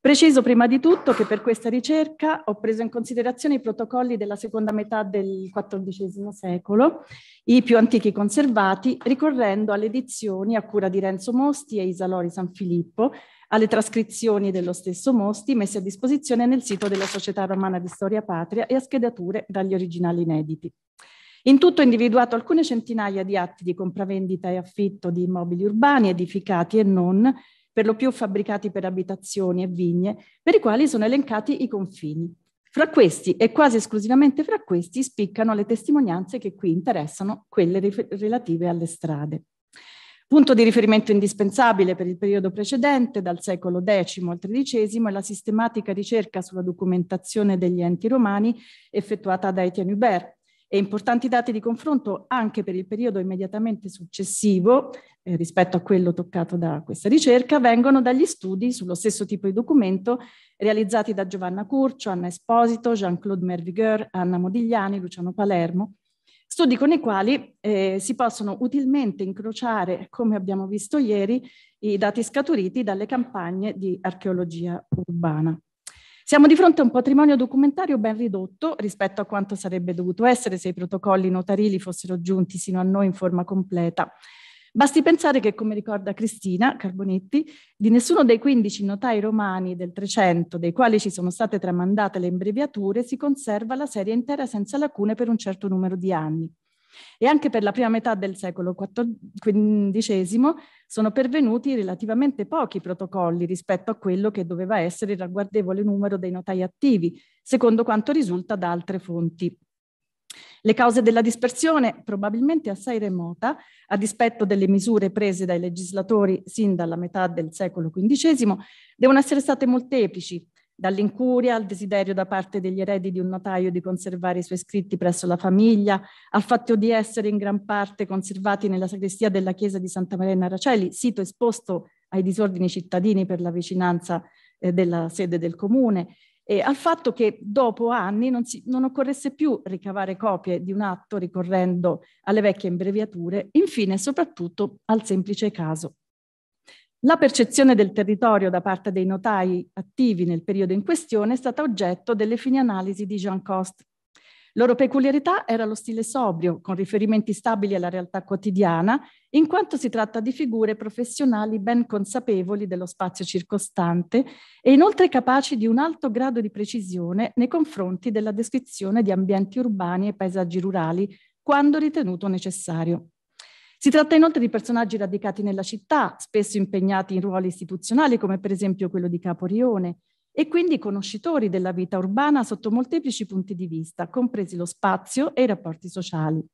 Preciso prima di tutto che per questa ricerca ho preso in considerazione i protocolli della seconda metà del XIV secolo, i più antichi conservati, ricorrendo alle edizioni a cura di Renzo Mosti e Isalori San Filippo, alle trascrizioni dello stesso Mosti messe a disposizione nel sito della Società Romana di Storia Patria e a schedature dagli originali inediti. In tutto ho individuato alcune centinaia di atti di compravendita e affitto di immobili urbani, edificati e non, per lo più fabbricati per abitazioni e vigne, per i quali sono elencati i confini. Fra questi, e quasi esclusivamente fra questi, spiccano le testimonianze che qui interessano, quelle relative alle strade. Punto di riferimento indispensabile per il periodo precedente, dal secolo X al XIII, è la sistematica ricerca sulla documentazione degli enti romani effettuata da Etienne Hubert, e importanti dati di confronto anche per il periodo immediatamente successivo eh, rispetto a quello toccato da questa ricerca vengono dagli studi sullo stesso tipo di documento realizzati da Giovanna Curcio, Anna Esposito, Jean-Claude Mervigueur, Anna Modigliani, Luciano Palermo, studi con i quali eh, si possono utilmente incrociare, come abbiamo visto ieri, i dati scaturiti dalle campagne di archeologia urbana. Siamo di fronte a un patrimonio documentario ben ridotto rispetto a quanto sarebbe dovuto essere se i protocolli notarili fossero giunti sino a noi in forma completa. Basti pensare che, come ricorda Cristina Carbonetti, di nessuno dei 15 notai romani del 300, dei quali ci sono state tramandate le imbreviature, si conserva la serie intera senza lacune per un certo numero di anni. E anche per la prima metà del secolo XV sono pervenuti relativamente pochi protocolli rispetto a quello che doveva essere il ragguardevole numero dei notai attivi, secondo quanto risulta da altre fonti. Le cause della dispersione, probabilmente assai remota, a dispetto delle misure prese dai legislatori sin dalla metà del secolo XV, devono essere state molteplici, dall'incuria al desiderio da parte degli eredi di un notaio di conservare i suoi scritti presso la famiglia, al fatto di essere in gran parte conservati nella sagrestia della chiesa di Santa Maria Naracelli, sito esposto ai disordini cittadini per la vicinanza eh, della sede del comune, e al fatto che dopo anni non, si, non occorresse più ricavare copie di un atto ricorrendo alle vecchie imbreviature, infine soprattutto al semplice caso la percezione del territorio da parte dei notai attivi nel periodo in questione è stata oggetto delle fini analisi di Jean Coste. Loro peculiarità era lo stile sobrio, con riferimenti stabili alla realtà quotidiana, in quanto si tratta di figure professionali ben consapevoli dello spazio circostante e inoltre capaci di un alto grado di precisione nei confronti della descrizione di ambienti urbani e paesaggi rurali, quando ritenuto necessario. Si tratta inoltre di personaggi radicati nella città, spesso impegnati in ruoli istituzionali come per esempio quello di Caporione, e quindi conoscitori della vita urbana sotto molteplici punti di vista, compresi lo spazio e i rapporti sociali.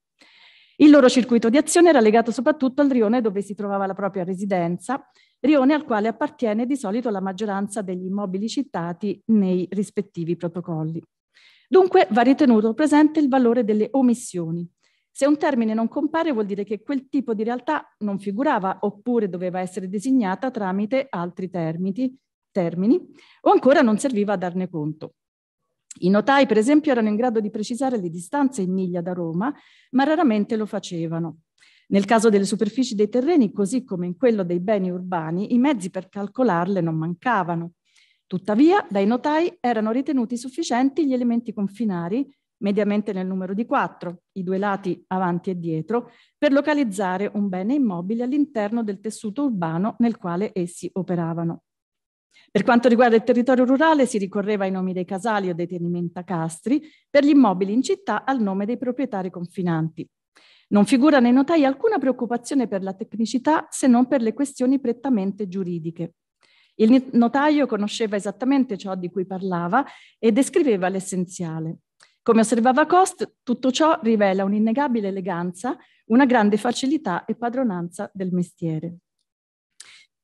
Il loro circuito di azione era legato soprattutto al rione dove si trovava la propria residenza, rione al quale appartiene di solito la maggioranza degli immobili citati nei rispettivi protocolli. Dunque va ritenuto presente il valore delle omissioni, se un termine non compare vuol dire che quel tipo di realtà non figurava oppure doveva essere designata tramite altri termini, termini o ancora non serviva a darne conto. I notai, per esempio, erano in grado di precisare le distanze in miglia da Roma, ma raramente lo facevano. Nel caso delle superfici dei terreni, così come in quello dei beni urbani, i mezzi per calcolarle non mancavano. Tuttavia, dai notai erano ritenuti sufficienti gli elementi confinari mediamente nel numero di quattro, i due lati avanti e dietro, per localizzare un bene immobile all'interno del tessuto urbano nel quale essi operavano. Per quanto riguarda il territorio rurale si ricorreva ai nomi dei casali o dei tenimenta-castri, per gli immobili in città al nome dei proprietari confinanti. Non figura nei notai alcuna preoccupazione per la tecnicità se non per le questioni prettamente giuridiche. Il notaio conosceva esattamente ciò di cui parlava e descriveva l'essenziale. Come osservava Cost, tutto ciò rivela un'innegabile eleganza, una grande facilità e padronanza del mestiere.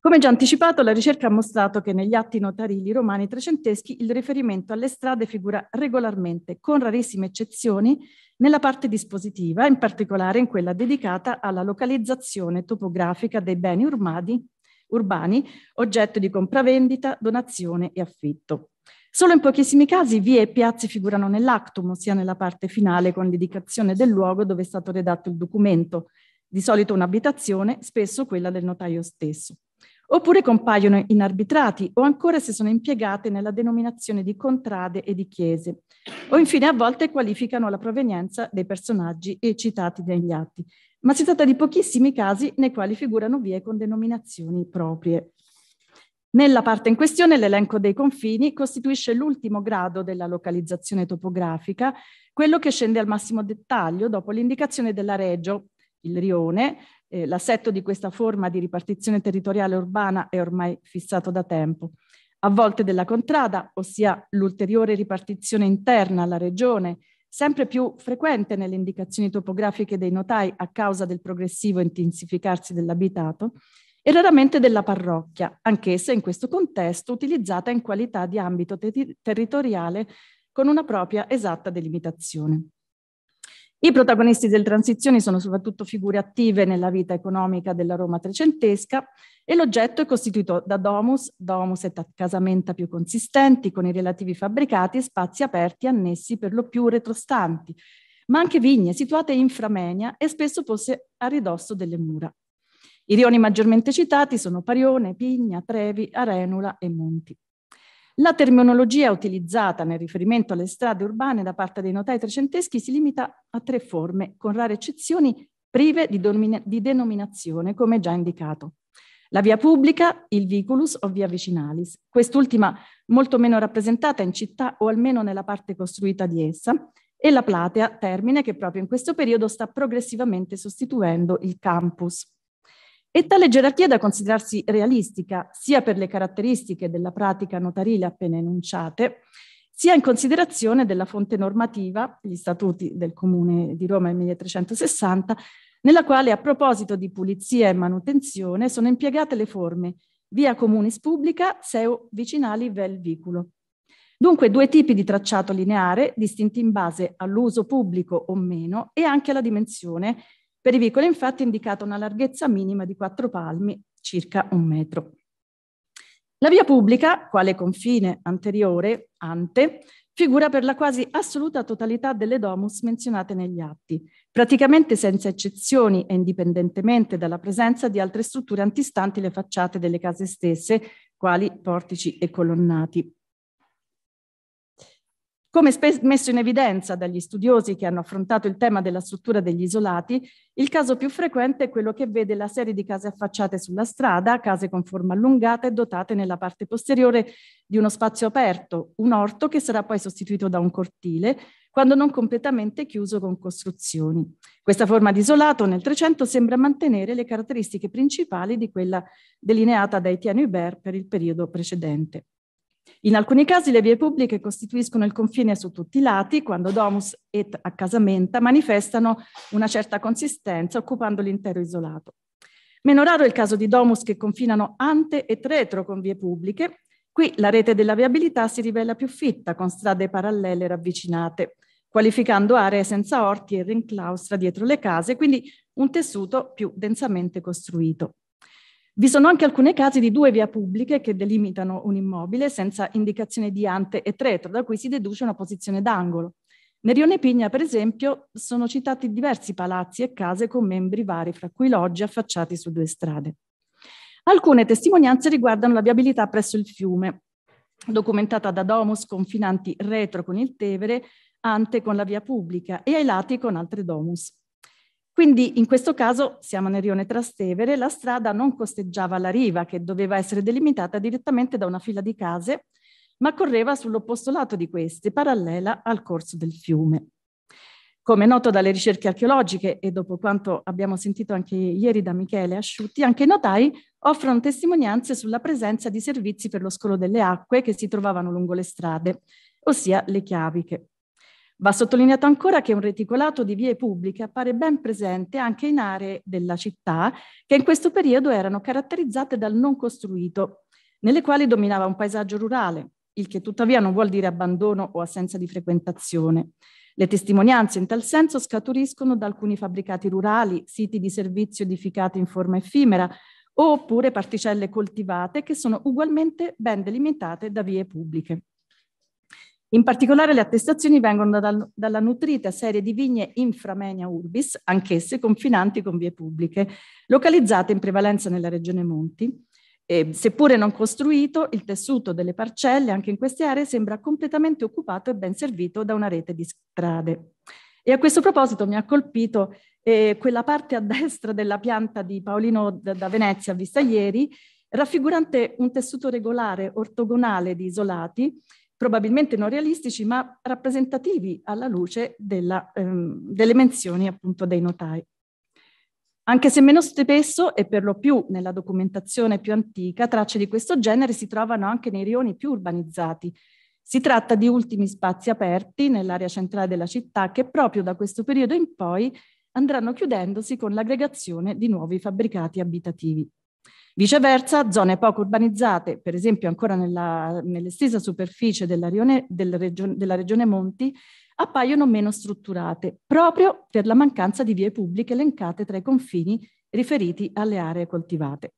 Come già anticipato, la ricerca ha mostrato che negli atti notarili romani trecenteschi il riferimento alle strade figura regolarmente, con rarissime eccezioni, nella parte dispositiva, in particolare in quella dedicata alla localizzazione topografica dei beni urbani, urbani oggetto di compravendita, donazione e affitto. Solo in pochissimi casi vie e piazze figurano nell'actum, ossia nella parte finale con l'indicazione del luogo dove è stato redatto il documento, di solito un'abitazione, spesso quella del notaio stesso. oppure compaiono inarbitrati o ancora se sono impiegate nella denominazione di contrade e di chiese, o infine a volte qualificano la provenienza dei personaggi citati negli atti, ma si tratta di pochissimi casi nei quali figurano vie con denominazioni proprie. Nella parte in questione l'elenco dei confini costituisce l'ultimo grado della localizzazione topografica, quello che scende al massimo dettaglio dopo l'indicazione della regio, il rione, eh, l'assetto di questa forma di ripartizione territoriale urbana è ormai fissato da tempo. A volte della contrada, ossia l'ulteriore ripartizione interna alla regione, sempre più frequente nelle indicazioni topografiche dei notai a causa del progressivo intensificarsi dell'abitato, e raramente della parrocchia, anch'essa in questo contesto utilizzata in qualità di ambito ter territoriale con una propria esatta delimitazione. I protagonisti delle transizioni sono soprattutto figure attive nella vita economica della Roma trecentesca e l'oggetto è costituito da domus, domus et casamenta più consistenti con i relativi fabbricati e spazi aperti annessi per lo più retrostanti, ma anche vigne situate inframenia e spesso poste a ridosso delle mura. I rioni maggiormente citati sono Parione, Pigna, Trevi, Arenula e Monti. La terminologia utilizzata nel riferimento alle strade urbane da parte dei notai trecenteschi si limita a tre forme, con rare eccezioni prive di, di denominazione, come già indicato. La via pubblica, il viculus o via vicinalis, quest'ultima molto meno rappresentata in città o almeno nella parte costruita di essa, e la platea, termine che proprio in questo periodo sta progressivamente sostituendo il campus. E tale gerarchia è da considerarsi realistica sia per le caratteristiche della pratica notarile appena enunciate, sia in considerazione della fonte normativa, gli statuti del Comune di Roma del 1360, nella quale a proposito di pulizia e manutenzione sono impiegate le forme via comunis pubblica, seu vicinali vel viculo. Dunque due tipi di tracciato lineare distinti in base all'uso pubblico o meno e anche alla dimensione per i vicoli infatti è indicata una larghezza minima di 4 palmi, circa un metro. La via pubblica, quale confine anteriore, ante, figura per la quasi assoluta totalità delle domus menzionate negli atti, praticamente senza eccezioni e indipendentemente dalla presenza di altre strutture antistanti le facciate delle case stesse, quali portici e colonnati. Come messo in evidenza dagli studiosi che hanno affrontato il tema della struttura degli isolati, il caso più frequente è quello che vede la serie di case affacciate sulla strada, case con forma allungata e dotate nella parte posteriore di uno spazio aperto, un orto che sarà poi sostituito da un cortile, quando non completamente chiuso con costruzioni. Questa forma di isolato nel 300 sembra mantenere le caratteristiche principali di quella delineata da Etienne Hubert per il periodo precedente. In alcuni casi le vie pubbliche costituiscono il confine su tutti i lati, quando domus et accasamenta manifestano una certa consistenza occupando l'intero isolato. Meno raro è il caso di domus che confinano ante e retro con vie pubbliche. Qui la rete della viabilità si rivela più fitta, con strade parallele ravvicinate, qualificando aree senza orti e rinclaustra dietro le case, quindi un tessuto più densamente costruito. Vi sono anche alcuni casi di due vie pubbliche che delimitano un immobile senza indicazione di ante e tretro, da cui si deduce una posizione d'angolo. Nel Rione Pigna, per esempio, sono citati diversi palazzi e case con membri vari, fra cui loggi affacciati su due strade. Alcune testimonianze riguardano la viabilità presso il fiume, documentata da domus confinanti retro con il Tevere, ante con la via pubblica e ai lati con altre domus. Quindi in questo caso siamo nel rione Trastevere, la strada non costeggiava la riva che doveva essere delimitata direttamente da una fila di case, ma correva sull'opposto lato di queste, parallela al corso del fiume. Come noto dalle ricerche archeologiche e dopo quanto abbiamo sentito anche ieri da Michele Asciutti, anche i notai offrono testimonianze sulla presenza di servizi per lo scolo delle acque che si trovavano lungo le strade, ossia le chiaviche. Va sottolineato ancora che un reticolato di vie pubbliche appare ben presente anche in aree della città che in questo periodo erano caratterizzate dal non costruito, nelle quali dominava un paesaggio rurale, il che tuttavia non vuol dire abbandono o assenza di frequentazione. Le testimonianze in tal senso scaturiscono da alcuni fabbricati rurali, siti di servizio edificati in forma effimera, oppure particelle coltivate che sono ugualmente ben delimitate da vie pubbliche. In particolare le attestazioni vengono dal, dalla nutrita serie di vigne inframenia urbis, anch'esse confinanti con vie pubbliche, localizzate in prevalenza nella regione Monti, E, seppure non costruito, il tessuto delle parcelle anche in queste aree sembra completamente occupato e ben servito da una rete di strade. E a questo proposito mi ha colpito eh, quella parte a destra della pianta di Paolino da, da Venezia vista ieri, raffigurante un tessuto regolare ortogonale di isolati, probabilmente non realistici, ma rappresentativi alla luce della, ehm, delle menzioni appunto dei notai. Anche se meno spesso e per lo più nella documentazione più antica, tracce di questo genere si trovano anche nei rioni più urbanizzati. Si tratta di ultimi spazi aperti nell'area centrale della città che proprio da questo periodo in poi andranno chiudendosi con l'aggregazione di nuovi fabbricati abitativi. Viceversa, zone poco urbanizzate, per esempio ancora nell'estesa superficie della, rione, del region, della regione Monti, appaiono meno strutturate, proprio per la mancanza di vie pubbliche elencate tra i confini riferiti alle aree coltivate.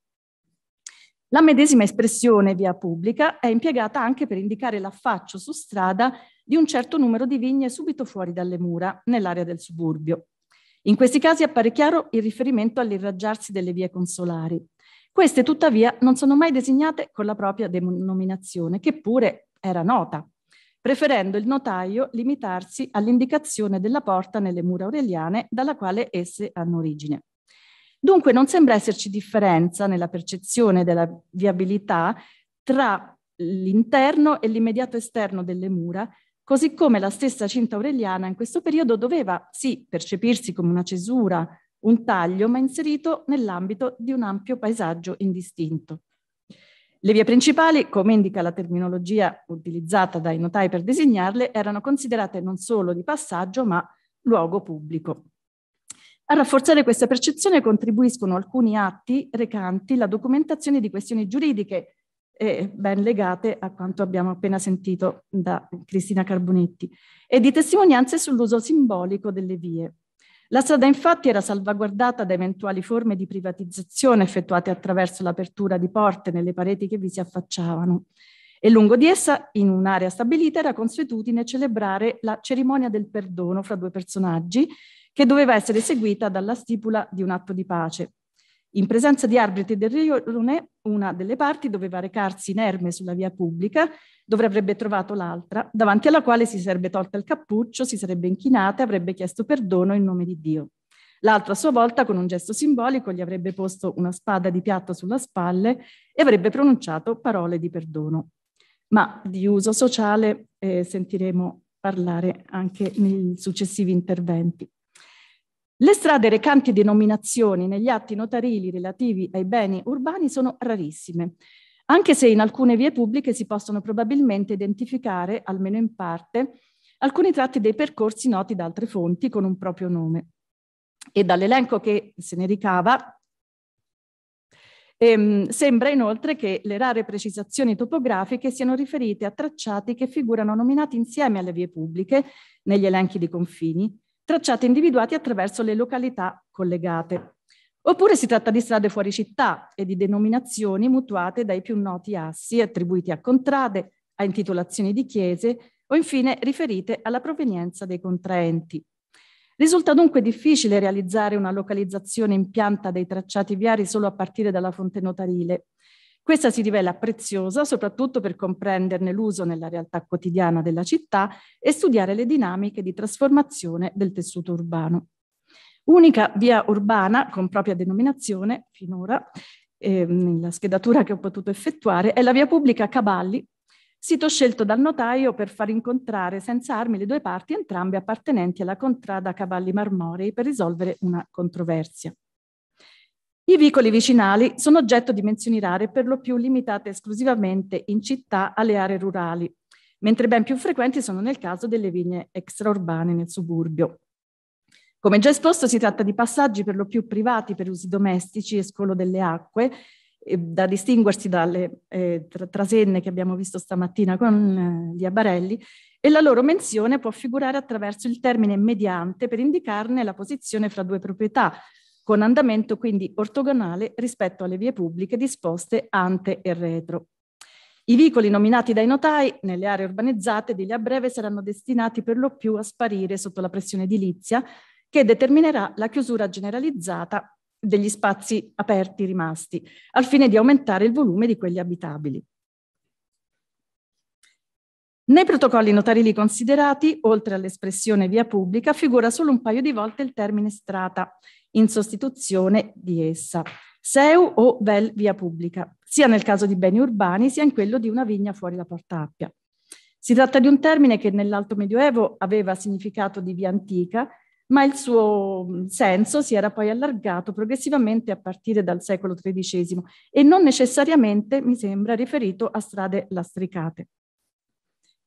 La medesima espressione via pubblica è impiegata anche per indicare l'affaccio su strada di un certo numero di vigne subito fuori dalle mura, nell'area del suburbio. In questi casi appare chiaro il riferimento all'irraggiarsi delle vie consolari. Queste tuttavia non sono mai designate con la propria denominazione, che pure era nota preferendo il notaio limitarsi all'indicazione della porta nelle mura aureliane dalla quale esse hanno origine. Dunque non sembra esserci differenza nella percezione della viabilità tra l'interno e l'immediato esterno delle mura, così come la stessa cinta aureliana in questo periodo doveva sì percepirsi come una cesura, un taglio, ma inserito nell'ambito di un ampio paesaggio indistinto. Le vie principali, come indica la terminologia utilizzata dai notai per designarle, erano considerate non solo di passaggio, ma luogo pubblico. A rafforzare questa percezione contribuiscono alcuni atti recanti la documentazione di questioni giuridiche eh, ben legate a quanto abbiamo appena sentito da Cristina Carbonetti e di testimonianze sull'uso simbolico delle vie. La strada infatti era salvaguardata da eventuali forme di privatizzazione effettuate attraverso l'apertura di porte nelle pareti che vi si affacciavano e lungo di essa, in un'area stabilita, era consuetudine celebrare la cerimonia del perdono fra due personaggi che doveva essere eseguita dalla stipula di un atto di pace. In presenza di arbitri del rione, una delle parti doveva recarsi inerme sulla via pubblica, dove avrebbe trovato l'altra, davanti alla quale si sarebbe tolta il cappuccio, si sarebbe inchinata e avrebbe chiesto perdono in nome di Dio. L'altro a sua volta, con un gesto simbolico, gli avrebbe posto una spada di piatto sulla spalle e avrebbe pronunciato parole di perdono. Ma di uso sociale eh, sentiremo parlare anche nei successivi interventi. Le strade recanti denominazioni negli atti notarili relativi ai beni urbani sono rarissime, anche se in alcune vie pubbliche si possono probabilmente identificare, almeno in parte, alcuni tratti dei percorsi noti da altre fonti con un proprio nome. E dall'elenco che se ne ricava ehm, sembra inoltre che le rare precisazioni topografiche siano riferite a tracciati che figurano nominati insieme alle vie pubbliche negli elenchi di confini, tracciati individuati attraverso le località collegate. Oppure si tratta di strade fuori città e di denominazioni mutuate dai più noti assi attribuiti a contrade, a intitolazioni di chiese o infine riferite alla provenienza dei contraenti. Risulta dunque difficile realizzare una localizzazione in pianta dei tracciati viari solo a partire dalla fonte notarile, questa si rivela preziosa soprattutto per comprenderne l'uso nella realtà quotidiana della città e studiare le dinamiche di trasformazione del tessuto urbano. Unica via urbana con propria denominazione finora, eh, nella schedatura che ho potuto effettuare, è la via pubblica Cavalli, sito scelto dal notaio per far incontrare senza armi le due parti, entrambe appartenenti alla contrada Cavalli Marmorei, per risolvere una controversia. I vicoli vicinali sono oggetto di menzioni rare per lo più limitate esclusivamente in città alle aree rurali, mentre ben più frequenti sono nel caso delle vigne extraurbane nel suburbio. Come già esposto si tratta di passaggi per lo più privati per usi domestici e scolo delle acque, eh, da distinguersi dalle eh, tra trasenne che abbiamo visto stamattina con eh, gli abarelli, e la loro menzione può figurare attraverso il termine mediante per indicarne la posizione fra due proprietà, con andamento quindi ortogonale rispetto alle vie pubbliche disposte ante e retro. I vicoli nominati dai notai nelle aree urbanizzate di lì a breve saranno destinati per lo più a sparire sotto la pressione edilizia che determinerà la chiusura generalizzata degli spazi aperti rimasti, al fine di aumentare il volume di quelli abitabili. Nei protocolli notarili considerati, oltre all'espressione via pubblica, figura solo un paio di volte il termine strata, in sostituzione di essa, seu o vel via pubblica, sia nel caso di beni urbani sia in quello di una vigna fuori la Porta Appia. Si tratta di un termine che nell'Alto Medioevo aveva significato di via antica, ma il suo senso si era poi allargato progressivamente a partire dal secolo XIII e non necessariamente, mi sembra, riferito a strade lastricate.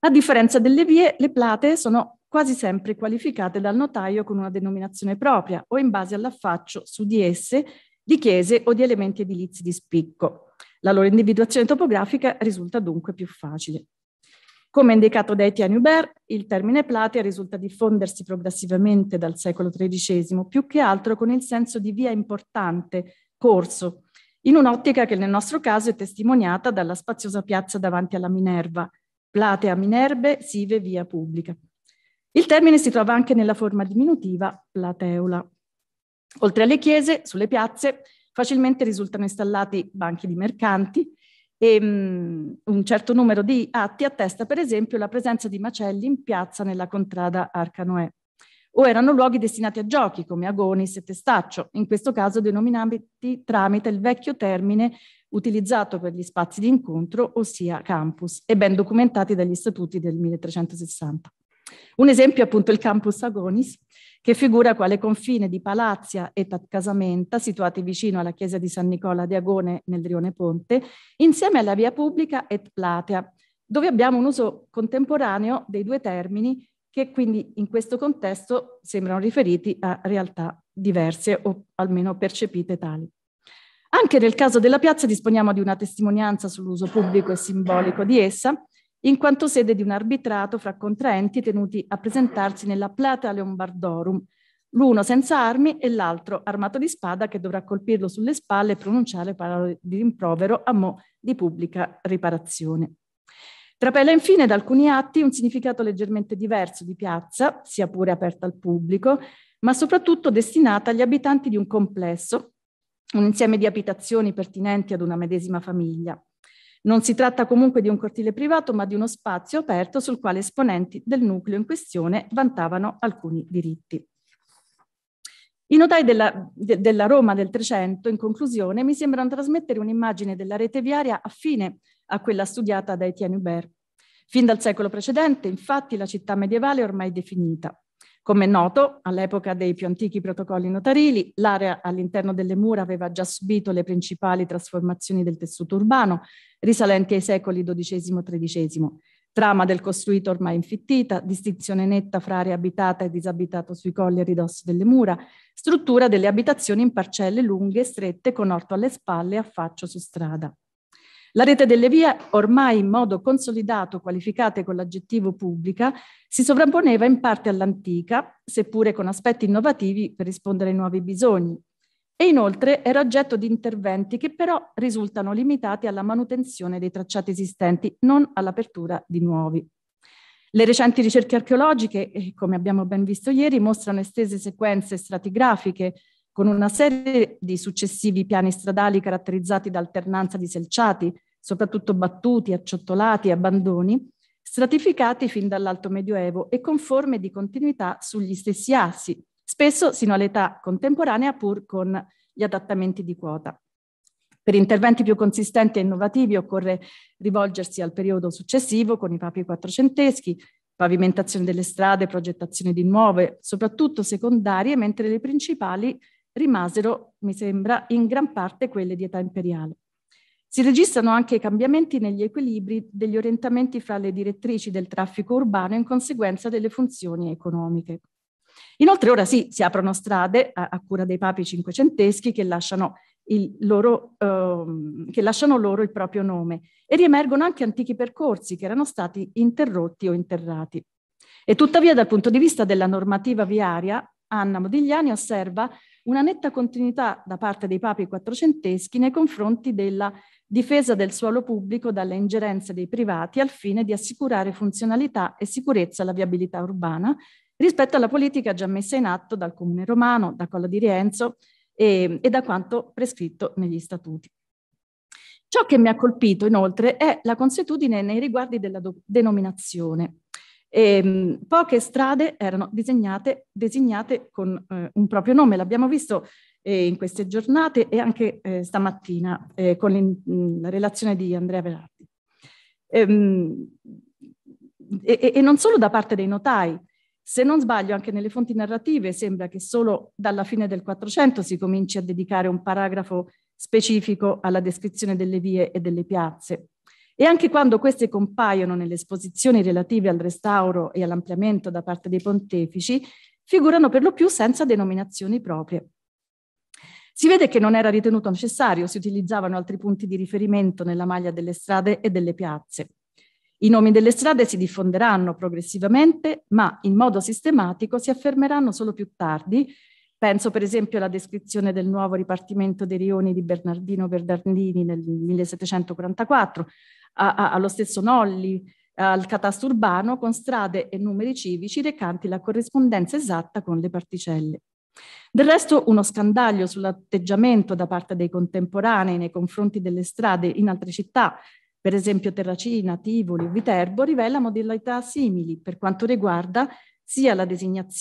A differenza delle vie, le plate sono quasi sempre qualificate dal notaio con una denominazione propria o in base all'affaccio su di esse di chiese o di elementi edilizi di spicco. La loro individuazione topografica risulta dunque più facile. Come indicato da Etienne Hubert, il termine platea risulta diffondersi progressivamente dal secolo XIII, più che altro con il senso di via importante, corso, in un'ottica che nel nostro caso è testimoniata dalla spaziosa piazza davanti alla Minerva, platea Minerbe, sive via pubblica. Il termine si trova anche nella forma diminutiva plateula. Oltre alle chiese, sulle piazze facilmente risultano installati banchi di mercanti, e um, un certo numero di atti attesta per esempio la presenza di macelli in piazza nella contrada Arcanoè. O erano luoghi destinati a giochi come agonis e testaccio, in questo caso denominati tramite il vecchio termine utilizzato per gli spazi di incontro, ossia campus, e ben documentati dagli statuti del 1360. Un esempio è appunto il campus Agonis, che figura quale confine di Palazia e Casamenta, situati vicino alla chiesa di San Nicola di Agone nel Rione Ponte, insieme alla via pubblica et Platea, dove abbiamo un uso contemporaneo dei due termini che quindi in questo contesto sembrano riferiti a realtà diverse o almeno percepite tali. Anche nel caso della piazza disponiamo di una testimonianza sull'uso pubblico e simbolico di essa, in quanto sede di un arbitrato fra contraenti tenuti a presentarsi nella Plata Leombardorum, l'uno senza armi e l'altro armato di spada che dovrà colpirlo sulle spalle e pronunciare parole di rimprovero a mo' di pubblica riparazione. Trapela infine da alcuni atti un significato leggermente diverso di piazza, sia pure aperta al pubblico, ma soprattutto destinata agli abitanti di un complesso, un insieme di abitazioni pertinenti ad una medesima famiglia. Non si tratta comunque di un cortile privato, ma di uno spazio aperto sul quale esponenti del nucleo in questione vantavano alcuni diritti. I notai della, de, della Roma del Trecento, in conclusione, mi sembrano trasmettere un'immagine della rete viaria affine a quella studiata da Etienne Hubert. Fin dal secolo precedente, infatti, la città medievale è ormai definita. Come è noto, all'epoca dei più antichi protocolli notarili, l'area all'interno delle mura aveva già subito le principali trasformazioni del tessuto urbano, risalenti ai secoli XII-XIII. Trama del costruito ormai infittita, distinzione netta fra area abitata e disabitato sui colli a ridosso delle mura, struttura delle abitazioni in parcelle lunghe e strette con orto alle spalle e affaccio su strada. La rete delle vie, ormai in modo consolidato qualificate con l'aggettivo pubblica, si sovrapponeva in parte all'antica, seppure con aspetti innovativi per rispondere ai nuovi bisogni, e inoltre era oggetto di interventi che però risultano limitati alla manutenzione dei tracciati esistenti, non all'apertura di nuovi. Le recenti ricerche archeologiche, come abbiamo ben visto ieri, mostrano estese sequenze stratigrafiche con una serie di successivi piani stradali caratterizzati da alternanza di selciati, soprattutto battuti, acciottolati e abbandoni, stratificati fin dall'Alto Medioevo e con forme di continuità sugli stessi assi, spesso sino all'età contemporanea pur con gli adattamenti di quota. Per interventi più consistenti e innovativi occorre rivolgersi al periodo successivo con i papi quattrocenteschi, pavimentazione delle strade, progettazione di nuove, soprattutto secondarie, mentre le principali rimasero, mi sembra, in gran parte quelle di età imperiale. Si registrano anche cambiamenti negli equilibri degli orientamenti fra le direttrici del traffico urbano in conseguenza delle funzioni economiche. Inoltre ora sì, si aprono strade a, a cura dei papi cinquecenteschi che lasciano, loro, eh, che lasciano loro il proprio nome e riemergono anche antichi percorsi che erano stati interrotti o interrati. E tuttavia dal punto di vista della normativa viaria, Anna Modigliani osserva una netta continuità da parte dei papi quattrocenteschi nei confronti della difesa del suolo pubblico dalle ingerenze dei privati al fine di assicurare funzionalità e sicurezza alla viabilità urbana rispetto alla politica già messa in atto dal Comune romano, da Colla di Rienzo e, e da quanto prescritto negli statuti. Ciò che mi ha colpito inoltre è la consuetudine nei riguardi della denominazione. E, ehm, poche strade erano disegnate, designate con eh, un proprio nome, l'abbiamo visto eh, in queste giornate e anche eh, stamattina eh, con la relazione di Andrea Verardi. Ehm, e, e, non solo da parte dei notai, se non sbaglio anche nelle fonti narrative sembra che solo dalla fine del 400 si cominci a dedicare un paragrafo specifico alla descrizione delle vie e delle piazze. E anche quando queste compaiono nelle esposizioni relative al restauro e all'ampliamento da parte dei pontefici, figurano per lo più senza denominazioni proprie. Si vede che non era ritenuto necessario, si utilizzavano altri punti di riferimento nella maglia delle strade e delle piazze. I nomi delle strade si diffonderanno progressivamente, ma in modo sistematico si affermeranno solo più tardi. Penso per esempio alla descrizione del nuovo ripartimento dei rioni di Bernardino Bernardini nel 1744, a, a, allo stesso Nolli, al catasto urbano con strade e numeri civici recanti la corrispondenza esatta con le particelle. Del resto uno scandaglio sull'atteggiamento da parte dei contemporanei nei confronti delle strade in altre città, per esempio Terracina, Tivoli, Viterbo, rivela modalità simili per quanto riguarda sia la designazione